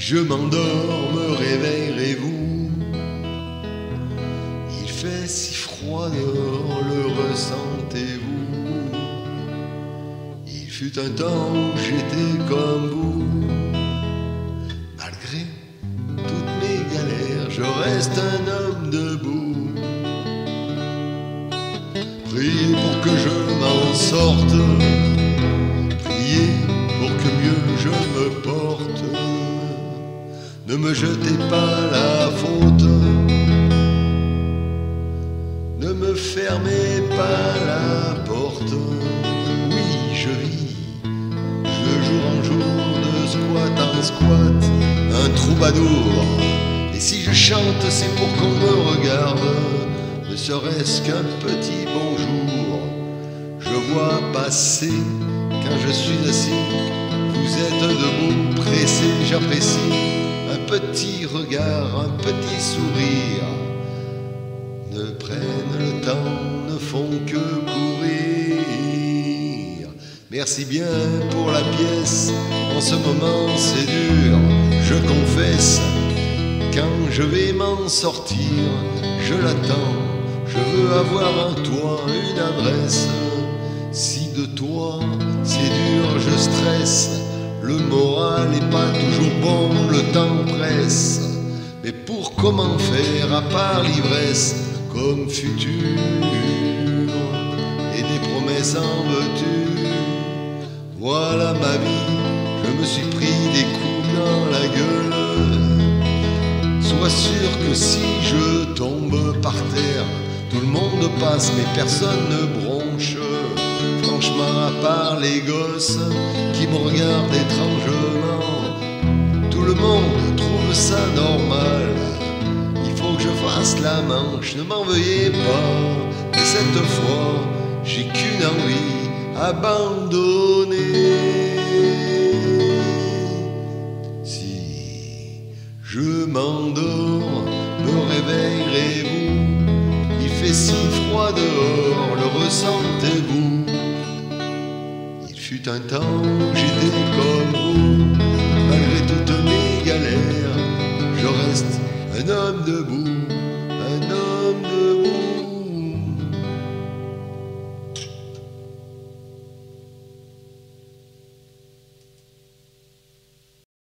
je m'endors, me réveillerez-vous Il fait si froid dehors, le ressentez-vous. Il fut un temps où j'étais comme vous. Malgré toutes mes galères, je reste un homme debout. Priez pour que je m'en sorte me jetez pas la faute. Ne me fermez pas la porte. Oui, je vis, de jour en jour, de squat en squat, un troubadour. Et si je chante, c'est pour qu'on me regarde, ne serait-ce qu'un petit bonjour. Je vois passer quand je suis assis, vous êtes debout, pressé, j'apprécie petit regard, un petit sourire ne prennent le temps, ne font que courir. Merci bien pour la pièce, en ce moment c'est dur, je confesse. Quand je vais m'en sortir, je l'attends, je veux avoir un toit, une adresse. Si de toi c'est dur, je stresse le moral n'est pas toujours bon, le temps presse. Mais pour comment faire à part l'ivresse comme futur et des promesses en veux-tu? Voilà ma vie, je me suis pris des coups dans la gueule. Sois sûr que si je tombe par terre, tout le monde passe mais personne ne bronche franchement, à part les gosses qui me regardent étrangement, le monde trouve ça normal. Il faut que je fasse la manche, ne m'en veuillez pas. Mais cette fois, j'ai qu'une envie, abandonner. Si je m'endors, me réveillerez-vous? Il fait si froid dehors, le ressentez-vous? Fut un temps où comme